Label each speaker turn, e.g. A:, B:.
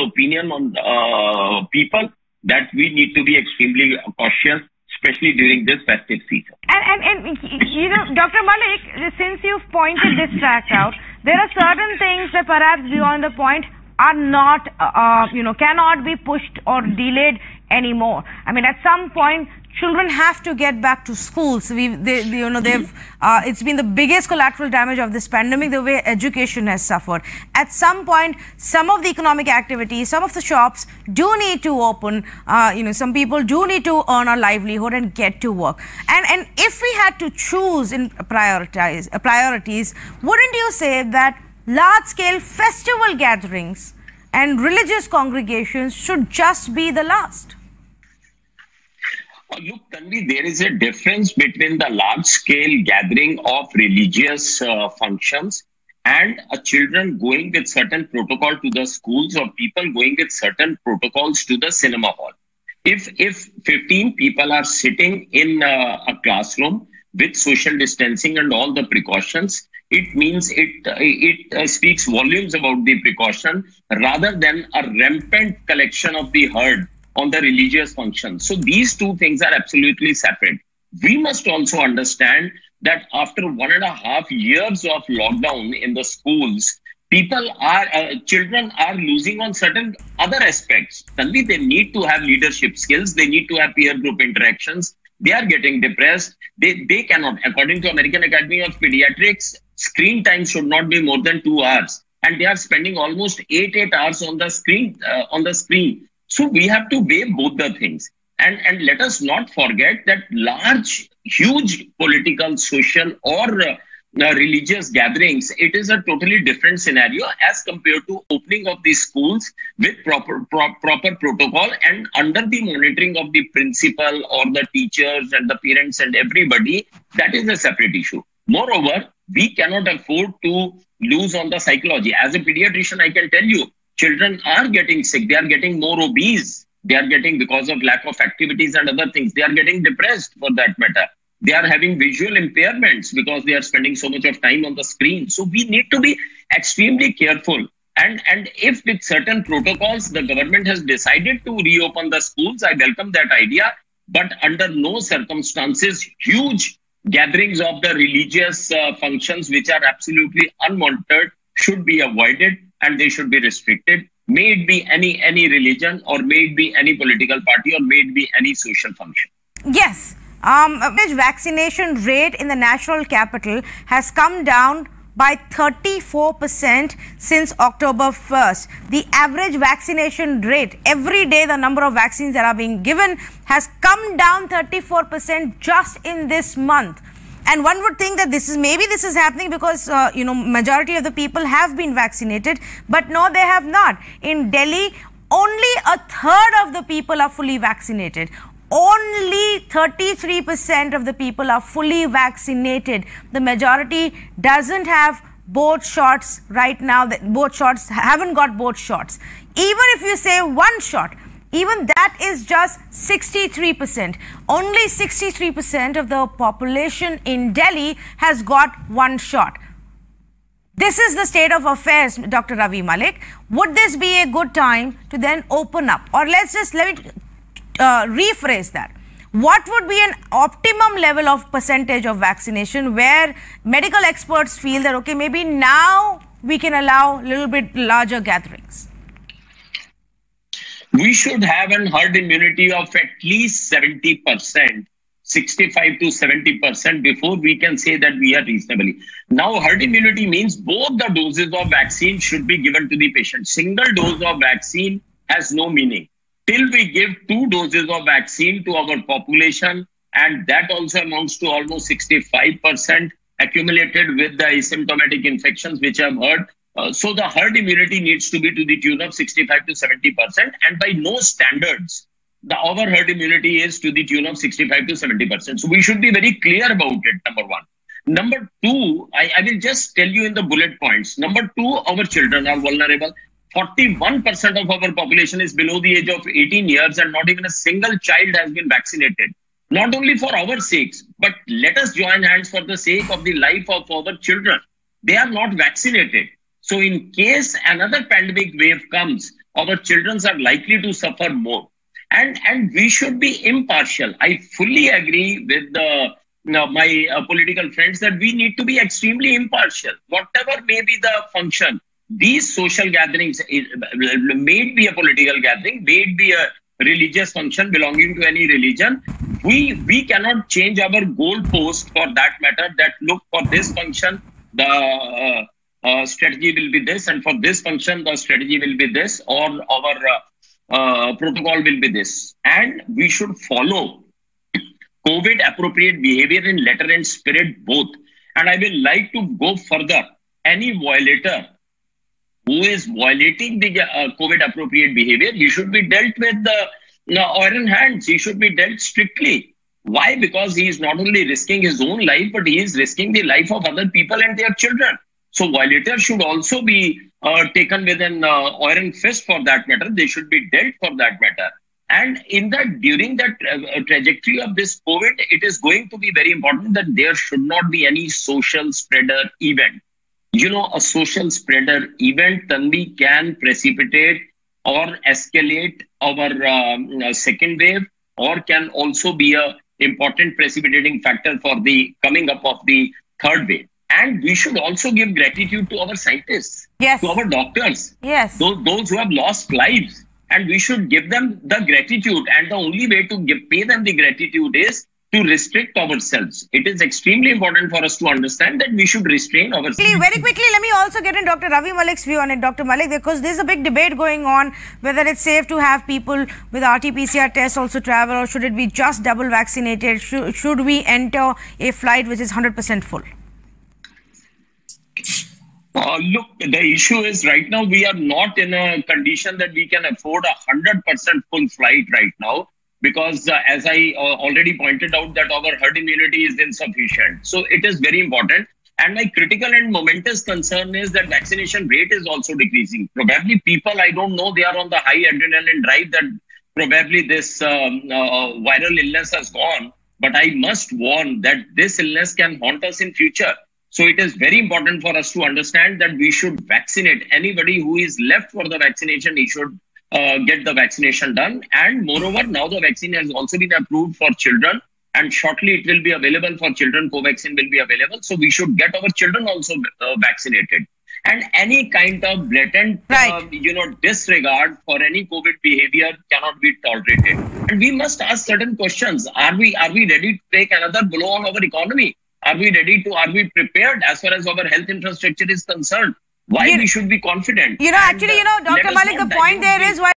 A: opinion on uh, people that we need to be extremely cautious, especially during this festive season.
B: And, and, and you know, Dr. Malik, since you've pointed this track out, there are certain things that perhaps beyond the point are not, uh, you know, cannot be pushed or delayed anymore. I mean, at some point, children have to get back to schools. We, they, you know, they've, uh, it's been the biggest collateral damage of this pandemic, the way education has suffered. At some point, some of the economic activities, some of the shops do need to open. Uh, you know, some people do need to earn a livelihood and get to work. And, and if we had to choose in prioritize, uh, priorities, wouldn't you say that large-scale festival gatherings and religious congregations should just be the last?
A: Look, Tanvi, there is a difference between the large scale gathering of religious uh, functions and uh, children going with certain protocol to the schools or people going with certain protocols to the cinema hall. If, if 15 people are sitting in uh, a classroom with social distancing and all the precautions, it means it it uh, speaks volumes about the precaution rather than a rampant collection of the herd on the religious function. So these two things are absolutely separate. We must also understand that after one and a half years of lockdown in the schools, people are, uh, children are losing on certain other aspects. Suddenly, they need to have leadership skills. They need to have peer group interactions. They are getting depressed. They, they cannot, according to American Academy of Pediatrics, screen time should not be more than two hours. And they are spending almost eight, eight hours on the screen, uh, on the screen. So we have to weigh both the things. And, and let us not forget that large, huge political, social, or uh, uh, religious gatherings, it is a totally different scenario as compared to opening of the schools with proper pro- proper protocol and under the monitoring of the principal or the teachers and the parents and everybody. That is a separate issue. Moreover, we cannot afford to lose on the psychology. As a pediatrician, I can tell you children are getting sick. They are getting more obese. They are getting because of lack of activities and other things they are getting depressed for that matter. They are having visual impairments because they are spending so much of time on the screen. So we need to be extremely careful. And and if with certain protocols the government has decided to reopen the schools i welcome that idea. But under no circumstances huge gatherings of the religious uh, functions which are absolutely unmonitored should be avoided and they should be restricted. May it be any any religion, or may it be any political party, or may it be any social function.
B: Yes. Um, vaccination rate in the national capital has come down by 34% since October 1st. The average vaccination rate, every day the number of vaccines that are being given has come down 34% just in this month. And one would think that this is maybe this is happening because uh, you know majority of the people have been vaccinated, but no, they have not. In Delhi, only a third of the people are fully vaccinated. Only 33% of the people are fully vaccinated. The majority doesn't have both shots right now. Both shots haven't got both shots. Even if you say one shot, even that is just 63%. Only 63% of the population in Delhi has got one shot. This is the state of affairs, Dr. Ravi Malik. Would this be a good time to then open up? Or let's just let me uh, rephrase that. What would be an optimum level of percentage of vaccination where medical experts feel that, okay, maybe now we can allow a little bit larger gatherings?
A: We should have an herd immunity of at least 70%, 65 to 70% before we can say that we are reasonably. Now, herd immunity means both the doses of vaccine should be given to the patient. Single dose of vaccine has no meaning. Till we give two doses of vaccine to our population, and that also amounts to almost 65% accumulated with the asymptomatic infections, which I've heard, uh, so the herd immunity needs to be to the tune of 65 to 70 percent, and by no standards, the our herd immunity is to the tune of 65 to 70 percent. So we should be very clear about it. Number one. Number two, I, I will just tell you in the bullet points. Number two, our children are vulnerable. 41% of our population is below the age of 18 years, and not even a single child has been vaccinated. Not only for our sakes, but let us join hands for the sake of the life of our children. They are not vaccinated. So in case another pandemic wave comes, our children are likely to suffer more. And, and we should be impartial. I fully agree with the now, my uh, political friends that we need to be extremely impartial. Whatever may be the function, these social gatherings, may it be a political gathering, may be a religious function belonging to any religion, we we cannot change our goalpost for that matter. That look for this function, the uh, uh, strategy will be this, and for this function, the strategy will be this, or our uh, uh protocol will be this, and we should follow COVID appropriate behavior in letter and spirit both. And I will like to go further. Any violator who is violating the uh, COVID appropriate behavior, he should be dealt with the iron hands. He should be dealt strictly. Why? Because he is not only risking his own life, but he is risking the life of other people and their children. So violators should also be uh, taken with an uh, iron fist for that matter. They should be dealt for that matter. And in that, during that uh, trajectory of this COVID, it is going to be very important that there should not be any social spreader event. You know, a social spreader event, Tanvi, can precipitate or escalate our um, uh, second wave, or can also be a important precipitating factor for the coming up of the third wave. And we should also give gratitude to our scientists,
B: yes.
A: to our doctors,
B: yes.
A: those, those who have lost lives and we should give them the gratitude and the only way to give, pay them the gratitude is to restrict ourselves. It is extremely important for us to understand that we should restrain ourselves.
B: Very quickly, let me also get in Dr. Ravi Malik's view on it. Dr. Malik, because there's a big debate going on whether it's safe to have people with RT-PCR tests also travel or should it be just double vaccinated? Should, should we enter a flight which is 100% full?
A: Uh, look, the issue is right now we are not in a condition that we can afford a hundred percent full flight right now because uh, as I uh, already pointed out that our herd immunity is insufficient. So it is very important. And my critical and momentous concern is that vaccination rate is also decreasing. Probably people, I don't know, they are on the high adrenaline drive that probably this um, uh, viral illness has gone. But I must warn that this illness can haunt us in future. So it is very important for us to understand that we should vaccinate anybody who is left for the vaccination. He should uh, get the vaccination done. And moreover, now the vaccine has also been approved for children, and shortly it will be available for children. Covaxin will be available. So we should get our children also uh, vaccinated. And any kind of blatant,
B: right.
A: uh, you know, disregard for any COVID behavior cannot be tolerated. And we must ask certain questions. Are we are we ready to take another blow on our economy? Are we ready to, are we prepared as far as our health infrastructure is concerned? Why you, we should be confident?
B: You know, actually, you know, uh, Dr. Malik, the point there is why